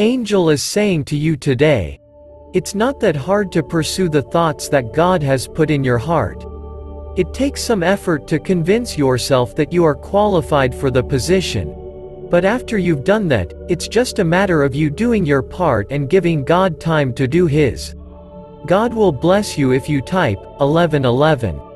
angel is saying to you today, it's not that hard to pursue the thoughts that God has put in your heart. It takes some effort to convince yourself that you are qualified for the position. But after you've done that, it's just a matter of you doing your part and giving God time to do His. God will bless you if you type 1111.